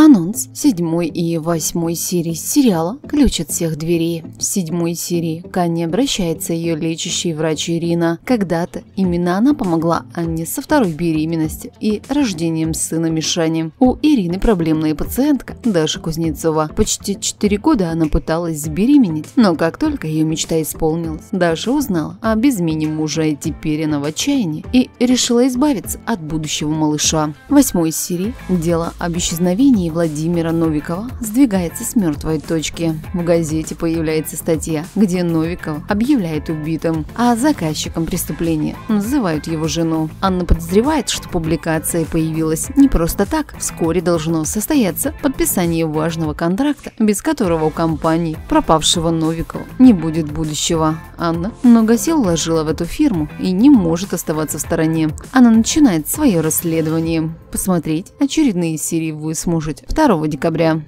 Анонс седьмой и восьмой серии сериала «Ключ от всех дверей». В седьмой серии к Анне обращается ее лечащий врач Ирина. Когда-то именно она помогла Анне со второй беременностью и рождением сына Мишани. У Ирины проблемная пациентка Даша Кузнецова. Почти четыре года она пыталась забеременеть, но как только ее мечта исполнилась, Даша узнала о безмене мужа и теперь она в отчаянии и решила избавиться от будущего малыша. В восьмой серии дело об исчезновении Владимира Новикова сдвигается с мертвой точки. В газете появляется статья, где Новикова объявляет убитым, а заказчиком преступления называют его жену. Анна подозревает, что публикация появилась не просто так. Вскоре должно состояться подписание важного контракта, без которого у компании, пропавшего Новикова, не будет будущего. Анна много сил вложила в эту фирму и не может оставаться в стороне. Она начинает свое расследование. Посмотреть очередные серии вы сможете 2 декабря.